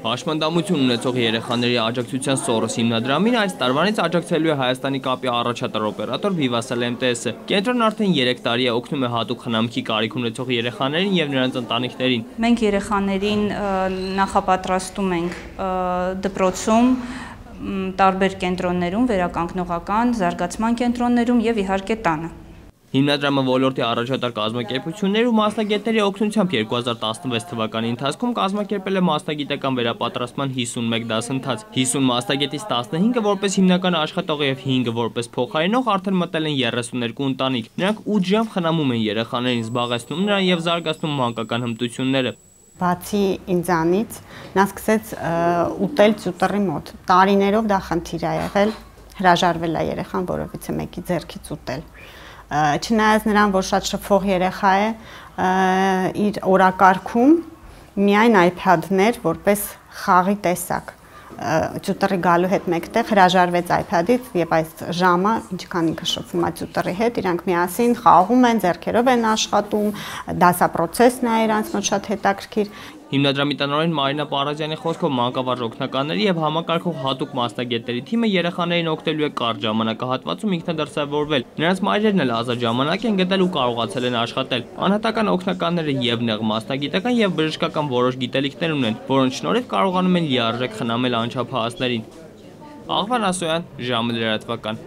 Հաշմանդամություն ունեցող երեխաների աջակցության Սորոս հիմնադրամին այս տարվանից աջակցելու է Հայաստանի կապի առաջատար օպերատոր Vivassal MTS-ը։ Կենտրոնն արդեն 3 տարի է օգնում է հատուկ խնամքի կարիք ունեցող երեխաներին եւ նրանց ընտանիքներին։ Մենք երեխաներին նախապատրաստում ենք դպրոցում տարբեր կենտրոններում, վերականգնողական, զարգացման կենտրոններում եւ իհարկե տանը։ Հիմնադրամը ոլորտի առաջատար կազմակերպությունների ու մասնագետների օգնությամբ 2016 թվականի ընթացքում կազմակերպել է մասնագիտական վերապատրաստման 51 դասընթաց։ 50 մասնագետից 15-ը որպես հիմնական աշխատող եւ 5-ը որպես փոխարինող արդեն մտել են 32 ընտանիք։ Նրանք 8 ժամ խնամում են երեխաներին, զբաղեցնում նրան եւ զարգացնում մանկական հմտությունները բացի ինձանից նա սկսեց ուտել ծուտերի մոտ։ Տարիներով դա խնդիր է եղել, հրաժարվել է երեխան որովիցե մեկի ձեռքից ուտել։ Չնայած նրան, որ շատ շփող երեխա է, իր օրակարգում միայն iPad-ներ որպես խաղի տեսակ ճյուտերի գալու հետ մեկտեղ հրաժարվեց iPad-ից եւ այս ժամը ինչքան ինքը շփվում է ճյուտերի հետ, իրանք միասին խաղում են, зерքերով են աշխատում, դասա process-ն է իրանց մոտ շատ հետաքրքիր Հիմնադրամի տնօրեն Մարինա Պարազյանի խոսքով մանկավարժ օգնականների եւ համակարգող հատուկ մասնագետների թիմը երեխաներին օգնելու է կարճ ժամանակահատվածում ինքնադրսևորվել։ Նրանց մայրերն էլ ազատ ժամանակ են գտել ու կարողացել են աշխատել։ Անհատական օգնականները եւ նեղ մասնագիտական եւ բժշկական որոշ գիտելիքներ ունեն, որոնց շնորհիվ կարողանում են լիարժեք խնամել անչափահասներին։ Աղվան Ասոյան, ժամը լրատվական։